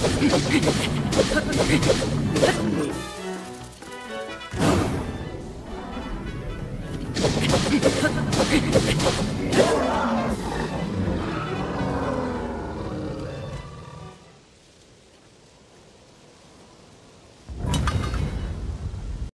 Come on.